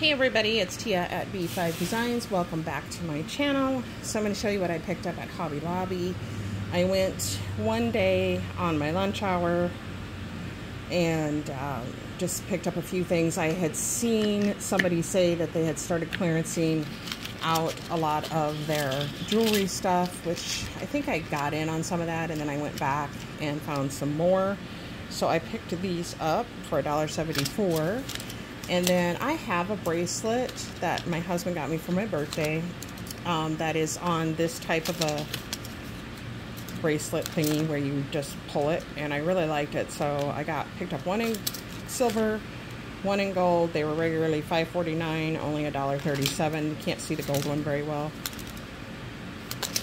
Hey everybody, it's Tia at B5 Designs. Welcome back to my channel. So I'm going to show you what I picked up at Hobby Lobby. I went one day on my lunch hour and uh, just picked up a few things. I had seen somebody say that they had started clearancing out a lot of their jewelry stuff, which I think I got in on some of that and then I went back and found some more. So I picked these up for $1.74 and then I have a bracelet that my husband got me for my birthday um, that is on this type of a bracelet thingy where you just pull it. And I really liked it. So I got picked up one in silver, one in gold. They were regularly $5.49, only $1.37. You can't see the gold one very well.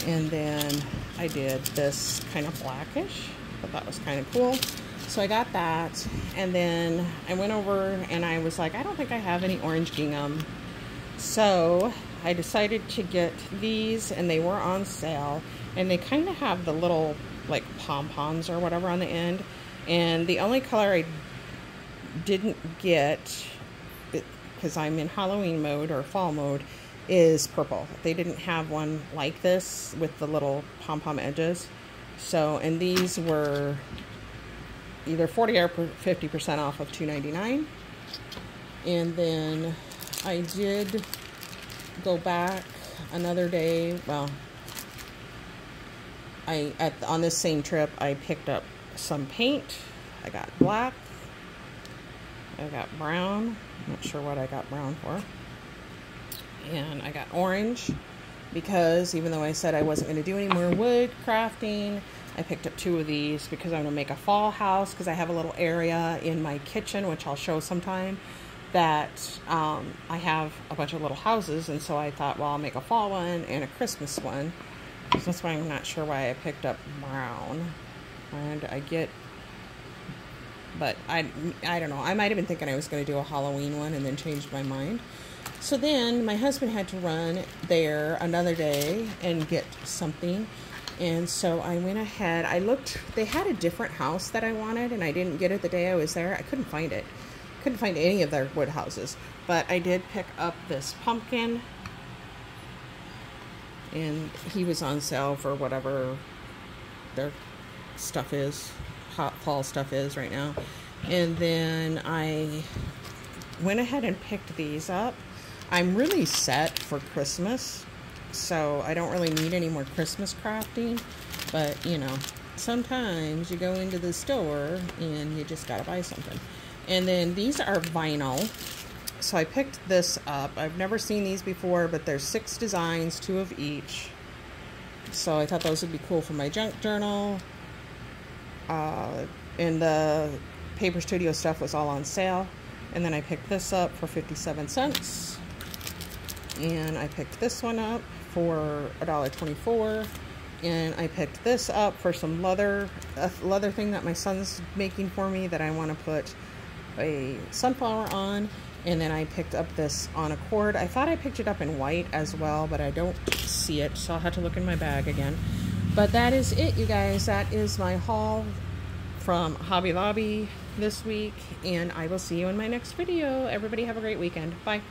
And then I did this kind of blackish. But that was kind of cool. So I got that, and then I went over and I was like, I don't think I have any orange gingham. So I decided to get these, and they were on sale. And they kind of have the little like pom-poms or whatever on the end. And the only color I didn't get, because I'm in Halloween mode or fall mode, is purple. They didn't have one like this with the little pom-pom edges. So, and these were either 40 or 50% off of 2.99 and then I did go back another day well I at on this same trip I picked up some paint. I got black. I got brown. I'm not sure what I got brown for. And I got orange because even though I said I wasn't going to do any more wood crafting I picked up two of these because I'm going to make a fall house because I have a little area in my kitchen, which I'll show sometime, that um, I have a bunch of little houses. And so I thought, well, I'll make a fall one and a Christmas one. So that's why I'm not sure why I picked up brown. And I get, but I, I don't know. I might have been thinking I was going to do a Halloween one and then changed my mind. So then my husband had to run there another day and get something. And so I went ahead. I looked, they had a different house that I wanted, and I didn't get it the day I was there. I couldn't find it. Couldn't find any of their wood houses. But I did pick up this pumpkin. And he was on sale for whatever their stuff is, hot fall stuff is right now. And then I went ahead and picked these up. I'm really set for Christmas so I don't really need any more Christmas crafting. But, you know, sometimes you go into the store and you just gotta buy something. And then these are vinyl. So I picked this up. I've never seen these before, but there's six designs, two of each. So I thought those would be cool for my junk journal. Uh, and the Paper Studio stuff was all on sale. And then I picked this up for 57 cents. And I picked this one up for $1.24 and I picked this up for some leather a leather thing that my son's making for me that I want to put a sunflower on. And then I picked up this on a cord. I thought I picked it up in white as well but I don't see it so I'll have to look in my bag again. But that is it you guys. That is my haul from Hobby Lobby this week and I will see you in my next video. Everybody have a great weekend. Bye